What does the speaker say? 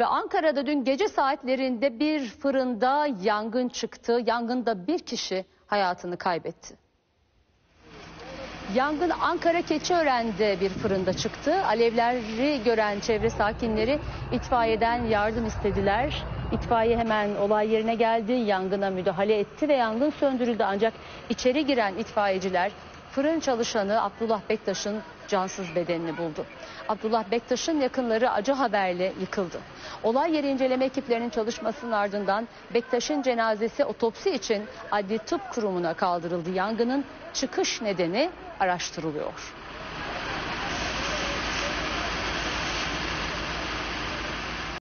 Ve Ankara'da dün gece saatlerinde bir fırında yangın çıktı. Yangında bir kişi hayatını kaybetti. Yangın Ankara Keçiören'de bir fırında çıktı. Alevleri gören çevre sakinleri itfaiyeden yardım istediler. İtfaiye hemen olay yerine geldi, yangına müdahale etti ve yangın söndürüldü. Ancak içeri giren itfaiyeciler fırın çalışanı Abdullah Bektaş'ın cansız bedenini buldu. Abdullah Bektaş'ın yakınları acı haberle yıkıldı. Olay yeri inceleme ekiplerinin çalışmasının ardından Bektaş'ın cenazesi otopsi için Adli Tıp Kurumu'na kaldırıldı. Yangının çıkış nedeni araştırılıyor.